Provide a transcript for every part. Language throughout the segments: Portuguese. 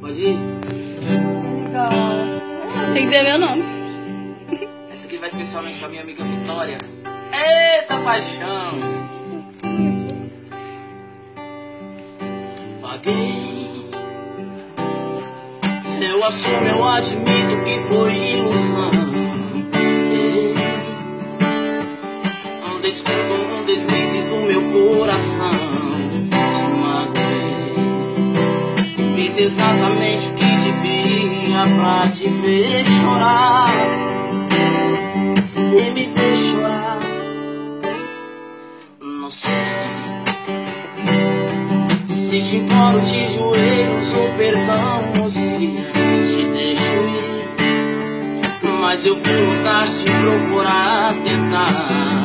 Pode ir? Legal. Tem que dizer meu nome. Essa aqui vai especialmente pra minha amiga Vitória. Eita paixão! Paguei. Eu assumo, eu admito que foi ilusão. Um descuido, um deslizes do meu coração. Fiz exatamente o que devia pra te ver chorar e me ver chorar. Não sei se te imploro de joelhos ou perdão ou se te deixo ir. Mas eu vou lutar, te procurar, tentar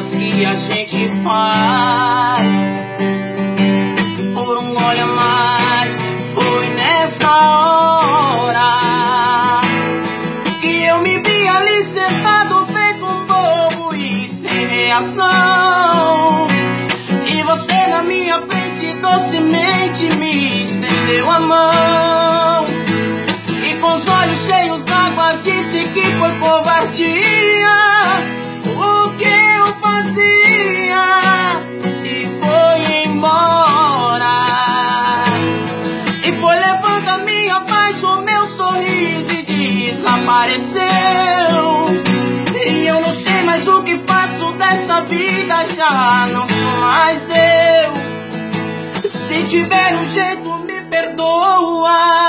que a gente faz. Por um olha mais, foi nessa hora que eu me vi ali sentado feito um bobo e sem reação. E você na minha frente docemente me estendeu a mão. E com os olhos cheios d'água disse que foi covardia. E eu não sei mais o que faço dessa vida, já não sou mais eu. Se tiver um jeito, me perdoa.